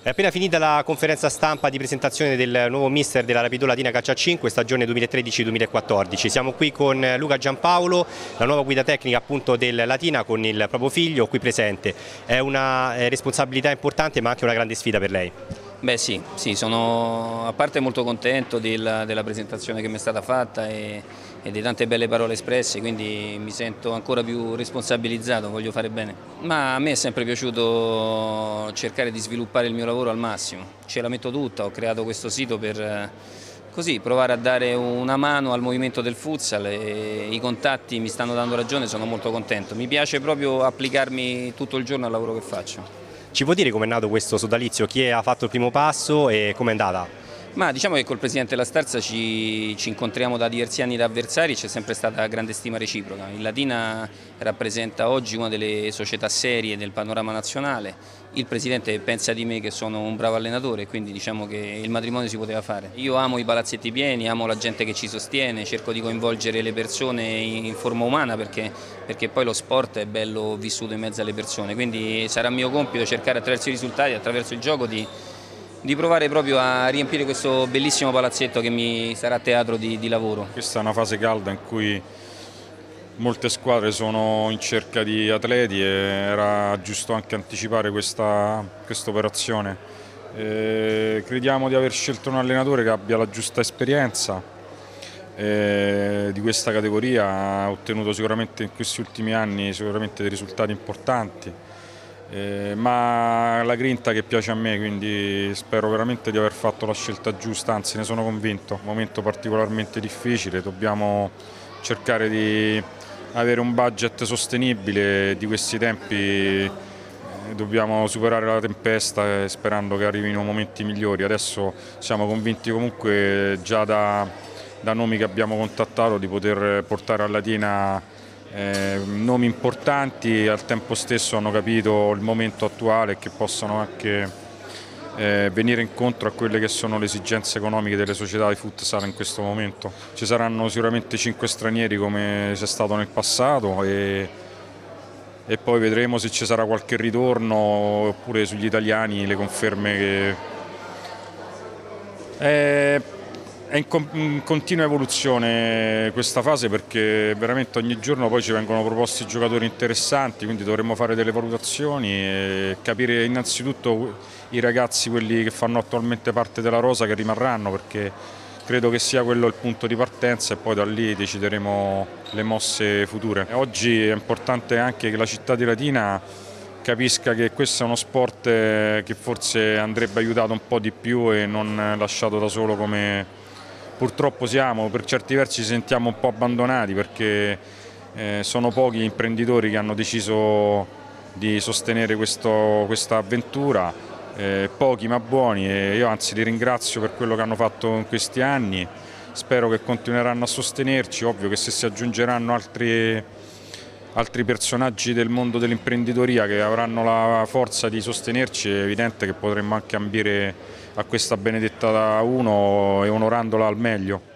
È appena finita la conferenza stampa di presentazione del nuovo mister della Rapido Latina Caccia 5 stagione 2013-2014. Siamo qui con Luca Giampaolo, la nuova guida tecnica appunto del Latina con il proprio figlio qui presente. È una eh, responsabilità importante ma anche una grande sfida per lei. Beh sì, sì sono a parte molto contento della, della presentazione che mi è stata fatta e, e, di tante belle parole espresse, quindi mi sento ancora più responsabilizzato, voglio fare bene. Ma a me è sempre piaciuto cercare di sviluppare il mio lavoro al massimo, ce la metto tutta, ho creato questo sito per così provare a dare una mano al movimento del futsal e i contatti mi stanno dando ragione, sono molto contento. Mi piace proprio applicarmi tutto il giorno al lavoro che faccio. Ci può dire com'è nato questo sodalizio? Chi ha fatto il primo passo e com'è andata? Ma diciamo che col Presidente della Starza ci, ci, incontriamo da diversi anni da avversari c'è sempre stata grande stima reciproca. Il Latina rappresenta oggi una delle società serie del panorama nazionale. Il Presidente pensa di me che sono un bravo allenatore quindi diciamo che il matrimonio si poteva fare. Io amo i palazzetti pieni, amo la gente che ci sostiene, cerco di coinvolgere le persone in forma umana perché, perché poi lo sport è bello vissuto in mezzo alle persone. Quindi sarà mio compito cercare attraverso i risultati, attraverso il gioco di di provare proprio a riempire questo bellissimo palazzetto che mi sarà teatro di, di lavoro. Questa è una fase calda in cui molte squadre sono in cerca di atleti e era giusto anche anticipare questa quest operazione. crediamo di aver scelto un allenatore che abbia la giusta esperienza di questa categoria, ha ottenuto sicuramente in questi ultimi anni dei risultati importanti eh, ma la grinta che piace a me, quindi spero veramente di aver fatto la scelta giusta, anzi ne sono convinto. Un momento particolarmente difficile, dobbiamo cercare di avere un budget sostenibile di questi tempi eh, dobbiamo superare la tempesta eh, sperando che arrivino momenti migliori. Adesso siamo convinti comunque già da, da nomi che abbiamo contattato di poter portare a Latina eh, nomi importanti al tempo stesso hanno capito il momento attuale e che possono anche eh, venire incontro a quelle che sono le esigenze economiche delle società di futsal in questo momento. Ci saranno sicuramente cinque stranieri come c'è stato nel passato e, e, poi vedremo se ci sarà qualche ritorno oppure sugli italiani le conferme che... Eh, è in, in, continua evoluzione questa fase perché veramente ogni giorno poi ci vengono proposti giocatori interessanti, quindi dovremmo fare delle valutazioni e capire innanzitutto i ragazzi, quelli che fanno attualmente parte della rosa, che rimarranno perché credo che sia quello il punto di partenza e poi da lì decideremo le mosse future. Oggi è importante anche che la città di Latina capisca che questo è uno sport che forse andrebbe aiutato un po' di più e non lasciato da solo come purtroppo siamo, per certi versi ci sentiamo un po' abbandonati perché eh, sono pochi gli imprenditori che hanno deciso di sostenere questo, questa avventura, eh, pochi ma buoni e io anzi li ringrazio per quello che hanno fatto in questi anni, spero che continueranno a sostenerci, ovvio che se si aggiungeranno altri, altri personaggi del mondo dell'imprenditoria che avranno la forza di sostenerci è evidente che potremmo anche ambire a questa benedetta 1 e onorandola al meglio.